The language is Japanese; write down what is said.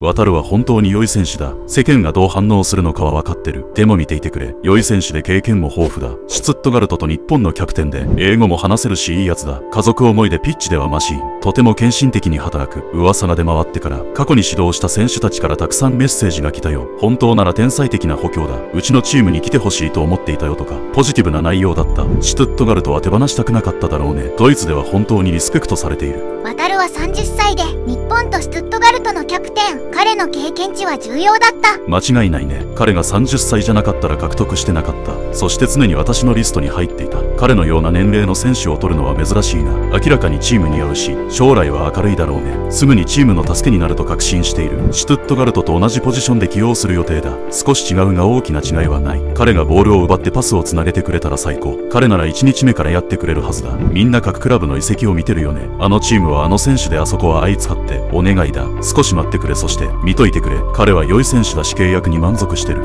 渡るは本当に良い選手だ。世間がどう反応するのかは分かってる。でも見ていてくれ。良い選手で経験も豊富だ。シュツットガルトと日本のキャプテンで、英語も話せるしいいやつだ。家族思いでピッチではマシーン。とても献身的に働く。噂が出回ってから、過去に指導した選手たちからたくさんメッセージが来たよ。本当なら天才的な補強だ。うちのチームに来てほしいと思っていたよとか、ポジティブな内容だった。シュトゥットガルトは手放したくなかっただろうね。ドイツでは本当にリスペクトされている。渡るは30歳で本とシュトットガルトのキャプテン彼の経験値は重要だった。間違いないね。彼が30歳じゃなかったら獲得してなかった。そして常に私のリストに入っていた。彼のような年齢の選手を取るのは珍しいな。明らかにチームに合うし将来は明るいだろうね。すぐにチームの助けになると確信している。シュトゥットガルトと同じポジションで起用する予定だ。少し違うが大きな違いはない。彼がボールを奪ってパスをつなげてくれたら最高。彼なら1日目からやってくれるはずだ。みんな各クラブの移籍を見てるよね。あのチームはあの選手であそこはあいつかってお願いだ。少し待ってくれ。そして見といてくれ。彼は良い選手だし契約に満足してる。